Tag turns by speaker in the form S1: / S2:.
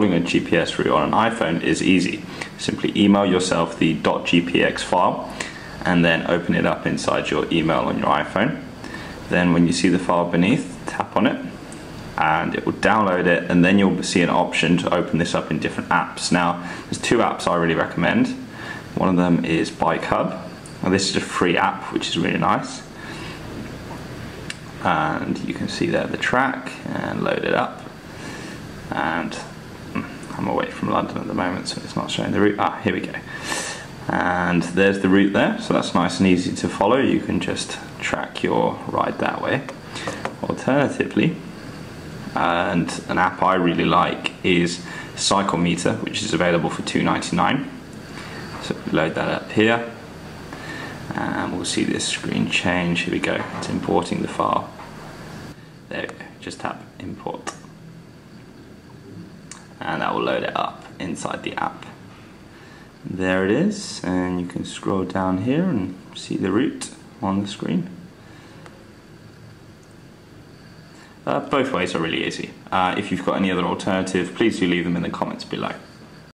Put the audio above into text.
S1: following a GPS route on an iPhone is easy. Simply email yourself the .gpx file and then open it up inside your email on your iPhone. Then when you see the file beneath, tap on it and it will download it and then you'll see an option to open this up in different apps. Now there's two apps I really recommend. One of them is Bike Hub. Now this is a free app which is really nice. And you can see there the track and load it up. And away from London at the moment so it's not showing the route. Ah, here we go. And there's the route there, so that's nice and easy to follow. You can just track your ride that way. Alternatively, and an app I really like is Cyclemeter, which is available for $2.99. So load that up here, and we'll see this screen change. Here we go. It's importing the file. There we go. Just tap import, and that will load it up inside the app. There it is, and you can scroll down here and see the route on the screen. Uh, both ways are really easy. Uh, if you've got any other alternative, please do leave them in the comments below.